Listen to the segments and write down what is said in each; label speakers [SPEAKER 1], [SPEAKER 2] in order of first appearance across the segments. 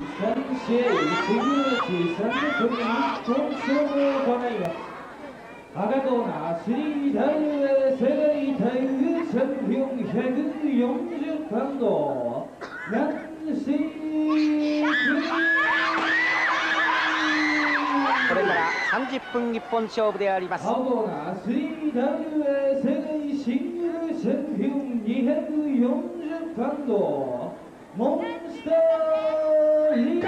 [SPEAKER 1] 3試合次のうち3組に本勝負を行います。赤コーナー3大世界体育チャンピオン140パンドナンシー
[SPEAKER 2] これから30分一本勝負であります
[SPEAKER 1] 青コーナー 3WA 世界シングルチャンピオン240パンドモンスターリッ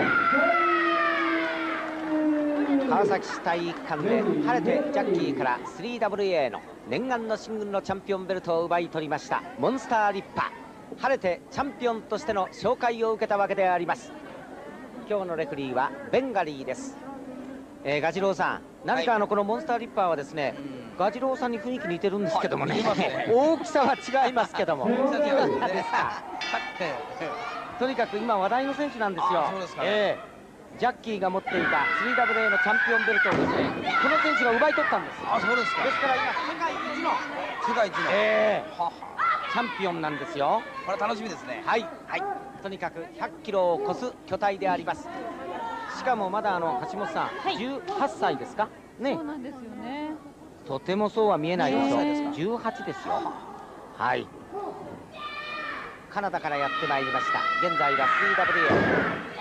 [SPEAKER 2] 川崎市体育館で晴れてジャッキーから 3WA の念願のシングルのチャンピオンベルトを奪い取りました。モンスターリッパ。晴れてチャンピオンとしての紹介を受けたわけであります。今日のレフリーはベンガリーです。えー、ガジロウさん、何かあのこのモンスターリッパーはですね、ガジロウさんに雰囲気似てるんですけどもね、大きさは違いますけども、とにかく今話題の選手なんですよ。えー、ジャッキーが持っていた 3WA のチャンピオンベルトをですね、この選手が奪い取ったんです。
[SPEAKER 3] あ、そうですか。
[SPEAKER 2] ですから今世界一の
[SPEAKER 3] 世界一の、
[SPEAKER 2] えー、チャンピオンなんですよ。
[SPEAKER 3] これ楽しみですね。
[SPEAKER 2] はい。はい。とにかく100キロを超す巨体であります。しかもまだあの橋本さん、はい、18歳ですか？
[SPEAKER 4] ね。そうなんですよね。
[SPEAKER 2] とてもそうは見えないですよ18ですよ。はい。カナダからやってまいりました。現在は 3WA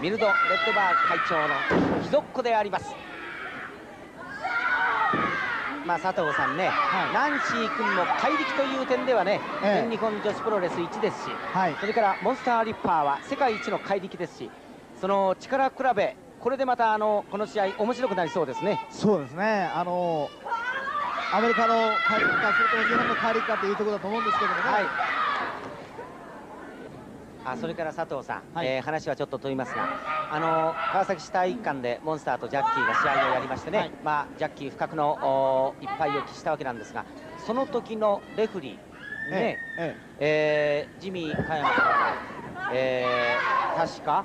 [SPEAKER 2] ミルド・レッドバーグ会長の貴族子であります。まあ、佐藤さんね、はい、ナンシー君も怪力という点ではね、ええ、全日本女子プロレス1ですし、はい、それからモンスターリッパーは世界一の怪力ですしその力比べこれでまたあのこの試合面白くなりそうですね。
[SPEAKER 5] そうですね。あのアメリカの怪力かそれと日本の怪力かというところだと思うんですけどもね、はい、
[SPEAKER 2] あそれから佐藤さん、はい、えー、話はちょっと問いますがあの川崎市体育館でモンスターとジャッキーが試合をやりましてね、はい、まあ、ジャッキー不覚のいっぱいを期したわけなんですがその時のレフリーね、えええー、ジミー加山さんが、えー、確か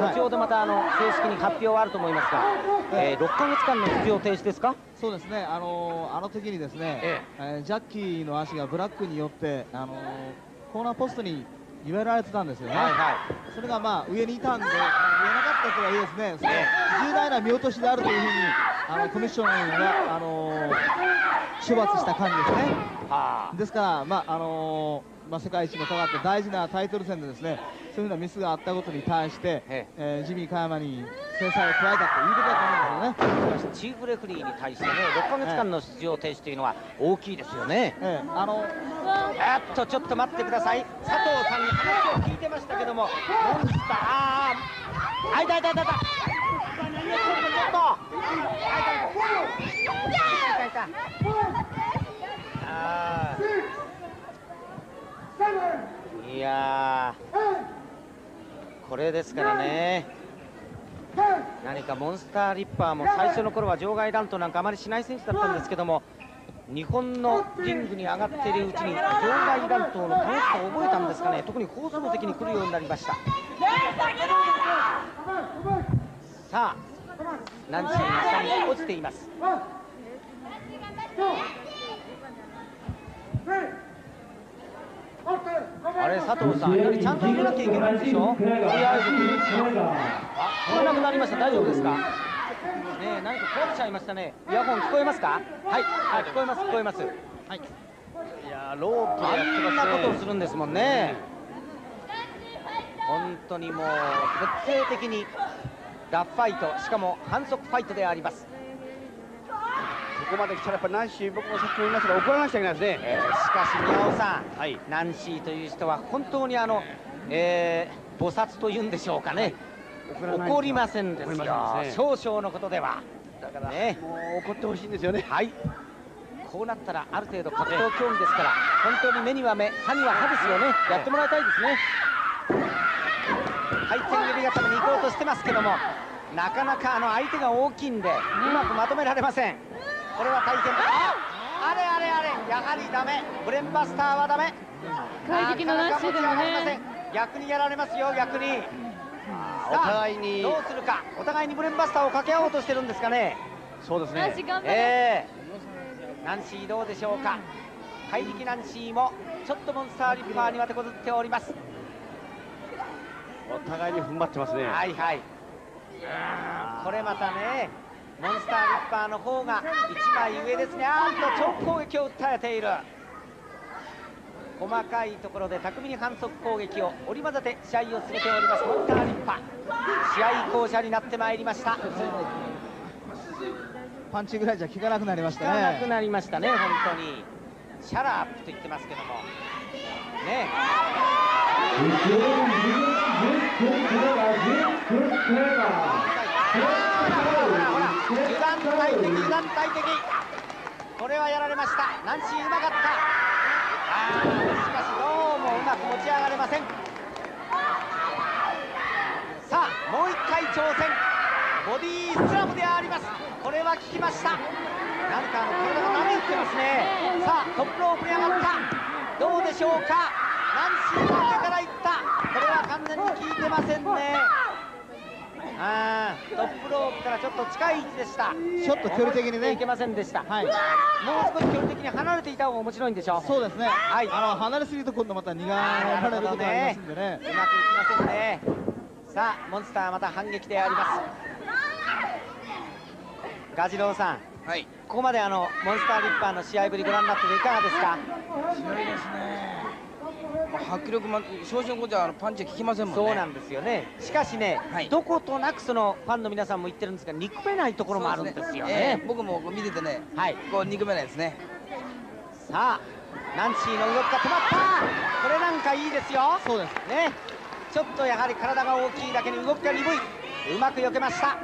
[SPEAKER 2] 後ほどまたあの正式に発表はあると思いますが、えー、6か月間の出場停止ですか？
[SPEAKER 5] そうですね、あのー、あの時にですね、ええ。ー、ジャッキーの足がブラックによって、あのー、コーナーポストに言わられてたんですよね、はいはい、それがまあ上にいたんで、言えなかったとはいえですね、その重大な見落としであるというふうにあのコミッションが、あの処罰した感じですね。ですから、まああのまあ、世界一のかかって大事なタイトル戦でですねそういうようなミスがあったことに対して、ええ。ー、ジミー・カヤマに制裁を加えたということだと思うんですよね。
[SPEAKER 2] チーフレフリーに対してね6か月間の出場停止というのは大きいですよね、ええ。あのえっとちょっと待ってください。佐藤さんに話を聞いてましたけども。モンスター。ああいたいたいたいた。ちょっとちょっとあいたいたいたあいやこれですからね。何かモンスターリッパーも最初の頃は場外乱闘なんかあまりしない選手だったんですけども日本のリングに上がっているうちに場外乱闘の楽しさを覚えたんですかね。特に高速的に来るようになりました。さあナンシーが下に落ちています。あれ佐藤さん、やはりちゃんと入れなきゃいけないんでしょ？とりあえずあ、聞こえなくなりました。大丈夫ですか？ね何か壊れちゃいましたね。イヤホン聞こえますか？はい、はい、聞こえます聞こえます。はい。いやロープでやってますね。あんなことをするんですもんね。本当にもう徹底的にラフファイトしかも反則ファイトであります。
[SPEAKER 3] ここまで来たらやっぱナンシー僕もさっきも言いましたが怒らなくちゃいけないですね、えー、
[SPEAKER 2] しかし宮尾さん、はい、ナンシーという人は本当にあの、えー、菩薩というんでしょうかね、怒りませんですよ、ね、少々のことでは。
[SPEAKER 3] だから、ね、もう怒ってほしいんですよね。
[SPEAKER 2] はい。こうなったらある程度格闘競技ですから。本当に目には目歯には歯ですよね。やってもらいたいですね。回転指固めに行こうとしてますけどもなかなかあの相手が大きいんでうまくまとめられませんこれは大変ああれあれあれ。やはりダメ。ブレンバスターはダメ。
[SPEAKER 4] 怪力のなしでもね。
[SPEAKER 2] 逆にやられますよ逆に。お互いに。どうするか。お互いにブレンバスターを掛け合おうとしてるんですかね。
[SPEAKER 3] そうですね。
[SPEAKER 2] えー、ナンシーどうでしょうか。怪力ナンシーもちょっとモンスターリッパーには手こずっております。
[SPEAKER 3] お互いに踏ん張ってますね。
[SPEAKER 2] はいはい。これまたねモンスターリッパーの方が1枚上ですね。あーっと超攻撃を訴えている。細かいところで巧みに反則攻撃を織り交ぜて試合を進めております。モンスターリッパー。試合巧者になってまいりました。
[SPEAKER 5] パンチぐらいじゃ効かなくなりまし
[SPEAKER 2] 効
[SPEAKER 5] たね。
[SPEAKER 2] かなくなりましたね本当に。 shut up と言ってますけども。ね。ほらほら油断大敵油断大敵これはやられました。ナンシーうまかった。あしかしどうもうまく持ち上がれません。さあもう一回挑戦。ボディースラムであります。これは効きました。なんかあの体が波打ってますね。さあトップロープに上がった。どうでしょうか。ナンシーが上からいった。これは完全に効いてませんね。あートップロープからちょっと近い位置でした。
[SPEAKER 5] ちょっと距離的にね。
[SPEAKER 2] いけませんでした、
[SPEAKER 5] はい。
[SPEAKER 2] もう少し距離的に離れていた方が面白いんでしょう。
[SPEAKER 5] そうですね、
[SPEAKER 2] はい。
[SPEAKER 5] あの離れすぎると今度また苦がられることがありますんでね。
[SPEAKER 2] うまくいきませんね。さあモンスターまた反撃であります。ガジロウさん。
[SPEAKER 6] はい。
[SPEAKER 2] ここまであのモンスターリッパーの試合ぶりご覧になってていかがですか？
[SPEAKER 6] 強いですね。まあ迫力も正真こじゃあのパンチは効きませんもんね。
[SPEAKER 2] そうなんですよね。しかしね、
[SPEAKER 6] はい。
[SPEAKER 2] どことなくそのファンの皆さんも言ってるんですが憎めないところもあるんですよ
[SPEAKER 6] そう
[SPEAKER 2] ね。
[SPEAKER 6] ええ僕も見ててね
[SPEAKER 2] はい。
[SPEAKER 6] こう憎めないですね。
[SPEAKER 2] さあナンシーの動きが止まった。これなんかいいですよ。
[SPEAKER 5] そうです。
[SPEAKER 2] ね。ちょっとやはり体が大きいだけに動きが鈍いうまく避けました。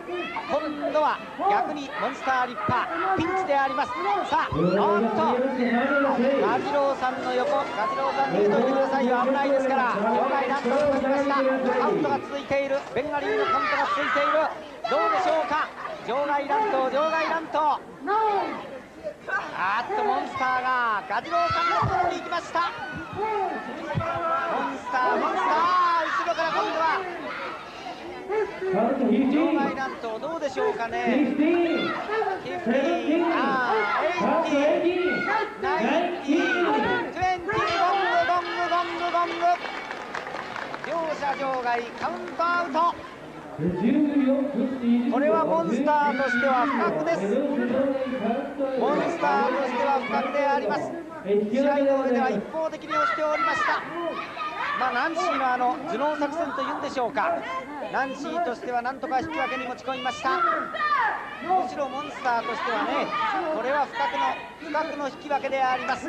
[SPEAKER 2] 今度は逆にモンスターリッパーピンチであります。さあおっとガジロウさんの横ガジロウさん逃げといてくださいよ危ないですから場外ラントになりました。カウントが続いている。ベンガリーのカウントが続いている。どうでしょうか？場外乱闘場外乱闘。あーっとモンスターがガジロウさんのところに行きましたモンスターモンスター後ろから今度は場外乱闘どうでしょうかね両者場外カウン。トアウトこれはモン。スターとしては不覚ですモン。スターとしては不覚であります試合の上では一方的に押しておりましたまあナンシーのあの頭脳作戦というんでしょうか。ナンシーとしてはなんとか引き分けに持ち込みました。むしろモンスターとしてはねこれは不覚の不覚の引き分けであります。